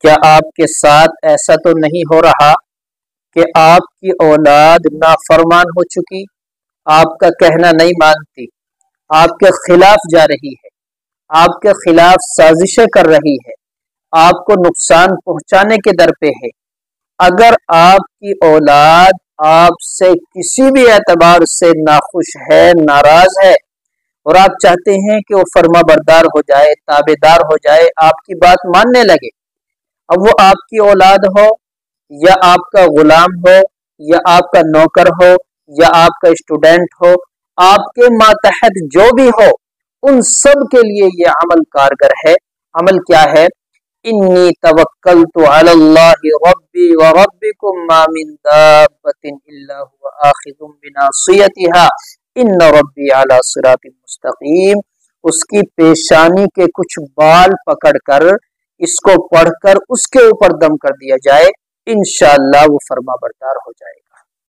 क्या आपके साथ ऐसा तो नहीं हो रहा कि आपकी औलाद नाफरमान हो चुकी? आपका कहना नहीं मानती। आपके खिलाफ जा रही है। आपके खिलाफ साजिशें कर रही है। आपको नुकसान पहुँचाने के दर पे है। अगर आपकी औलाद आपसे किसी भी एतबार से नाखुश है, नाराज़ है, और आप चाहते हैं कि वो फर्मा बरदार हो जाए, ताबेदार हो जाए, आपकी बात मानने लगे अब वो आपकी औलाद हो, या आपका गुलाम हो, या आपका नौकर हो, या आपका स्टूडेंट हो, आपके मातहत जो भी हो, उन सब के लिए ये अमल कारगर है। अमल क्या है? इन्नी तवक्कल तो मुस्तकीम। उसकी पेशानी के कुछ बाल पकड़कर इसको पढ़कर उसके ऊपर दम कर दिया जाए इनशाला वो फर्मा बरदार हो जाएगा।